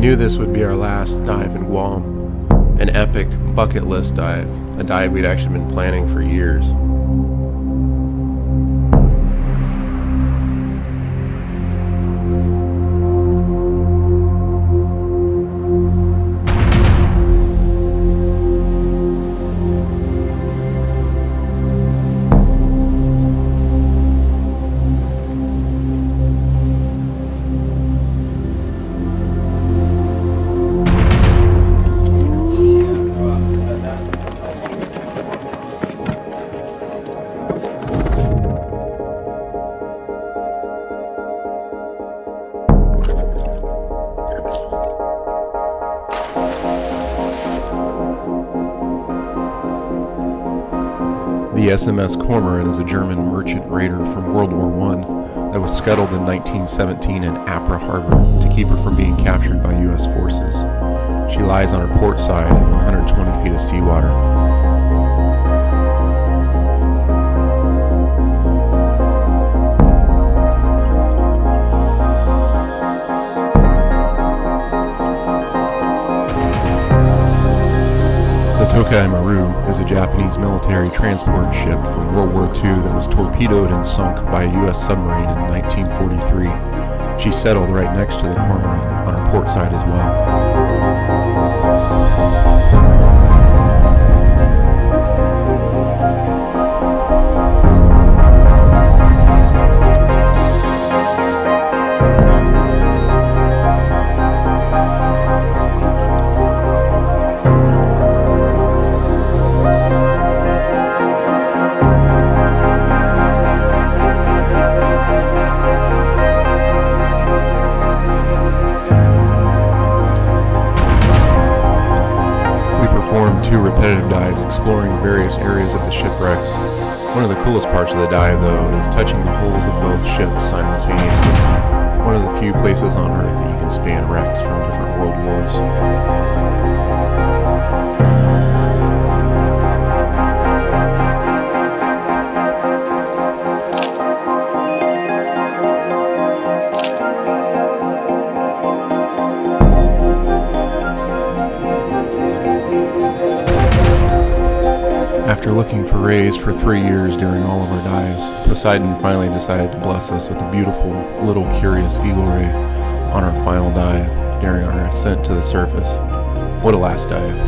knew this would be our last dive in Guam, an epic bucket list dive, a dive we'd actually been planning for years. The SMS Cormoran is a German merchant raider from World War I that was scuttled in 1917 in Apra Harbor to keep her from being captured by U.S. forces. She lies on her port side in 120 feet of seawater. Tokai Maru is a Japanese military transport ship from World War II that was torpedoed and sunk by a U.S. submarine in 1943. She settled right next to the Cormoran on her port side as well. Two repetitive dives exploring various areas of the shipwrecks. One of the coolest parts of the dive, though, is touching the hulls of both ships simultaneously. One of the few places on Earth that you can span wrecks from different world wars. After looking for rays for three years during all of our dives, Poseidon finally decided to bless us with a beautiful little curious eagle ray on our final dive during our ascent to the surface. What a last dive!